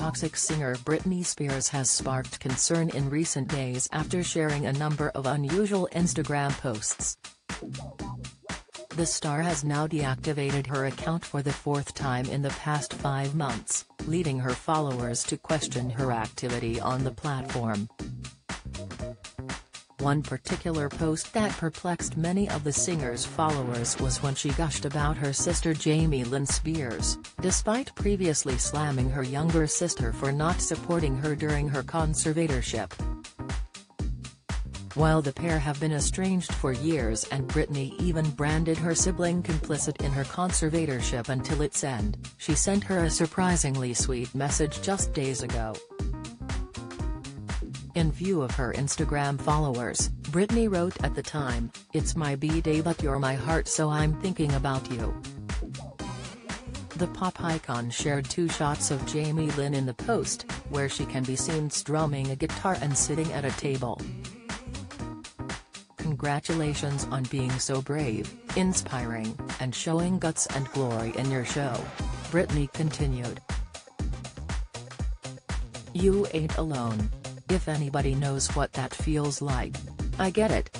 toxic singer Britney Spears has sparked concern in recent days after sharing a number of unusual Instagram posts. The star has now deactivated her account for the fourth time in the past five months, leading her followers to question her activity on the platform. One particular post that perplexed many of the singer's followers was when she gushed about her sister Jamie Lynn Spears, despite previously slamming her younger sister for not supporting her during her conservatorship. While the pair have been estranged for years and Britney even branded her sibling complicit in her conservatorship until its end, she sent her a surprisingly sweet message just days ago. In view of her Instagram followers, Britney wrote at the time, It's my b-day but you're my heart so I'm thinking about you. The pop icon shared two shots of Jamie Lynn in the post, where she can be seen strumming a guitar and sitting at a table. Congratulations on being so brave, inspiring, and showing guts and glory in your show. Britney continued. You ain't alone. If anybody knows what that feels like. I get it.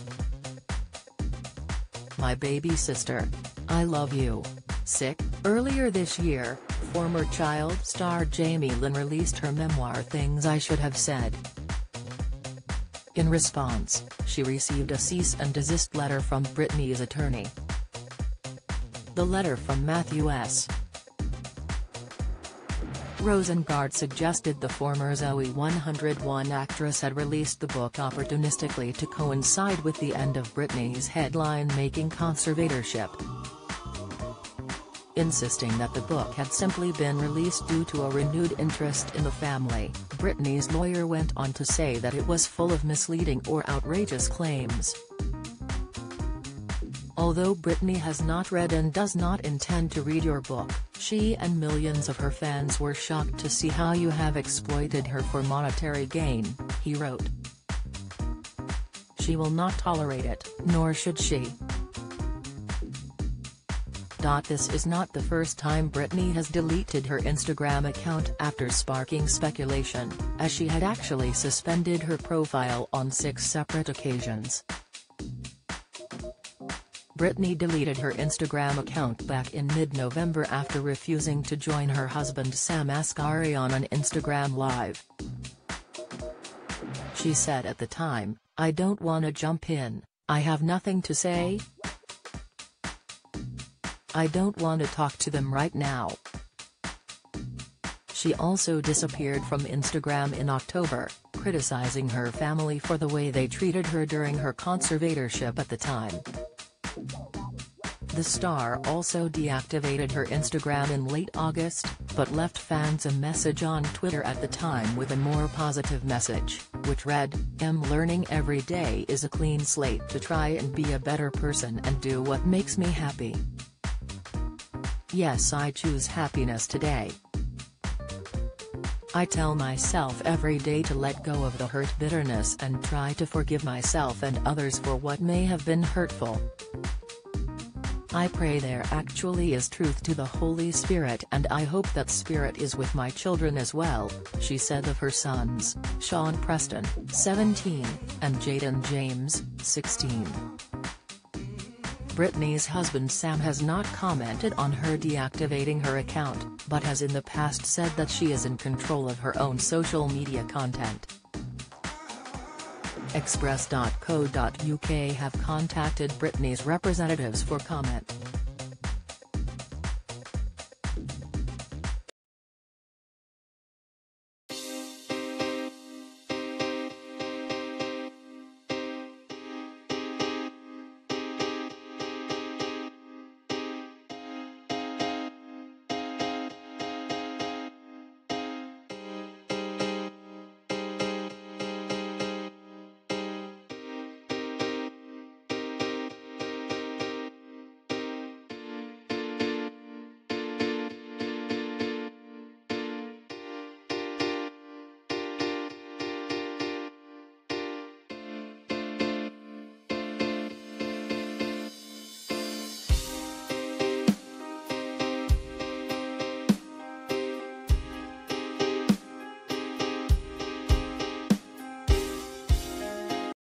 My baby sister. I love you. Sick, earlier this year, former child star Jamie Lynn released her memoir Things I Should Have Said. In response, she received a cease and desist letter from Britney's attorney. The letter from Mathew S. Rosengart suggested the former Zoey 101 actress had released the book opportunistically to coincide with the end of Britney's headline-making conservatorship. Insisting that the book had simply been released due to a renewed interest in the family, Britney's lawyer went on to say that it was full of misleading or outrageous claims. Although Britney has not read and does not intend to read your book, she and millions of her fans were shocked to see how you have exploited her for monetary gain, he wrote. She will not tolerate it, nor should she. This is not the first time Britney has deleted her Instagram account after sparking speculation, as she had actually suspended her profile on six separate occasions. Britney deleted her Instagram account back in mid-November after refusing to join her husband Sam Asghari on an Instagram Live. She said at the time, I don't wanna jump in, I have nothing to say. I don't want to talk to them right now. She also disappeared from Instagram in October, criticizing her family for the way they treated her during her conservatorship at the time. The star also deactivated her Instagram in late August, but left fans a message on Twitter at the time with a more positive message, which read, "I'm learning every day is a clean slate to try and be a better person and do what makes me happy. Yes I choose happiness today. I tell myself every day to let go of the hurt bitterness and try to forgive myself and others for what may have been hurtful. I pray there actually is truth to the Holy Spirit and I hope that Spirit is with my children as well, she said of her sons, Sean Preston, 17, and Jayden James, 16. Britney's husband Sam has not commented on her deactivating her account, but has in the past said that she is in control of her own social media content. Express.co.uk have contacted Britney's representatives for comment.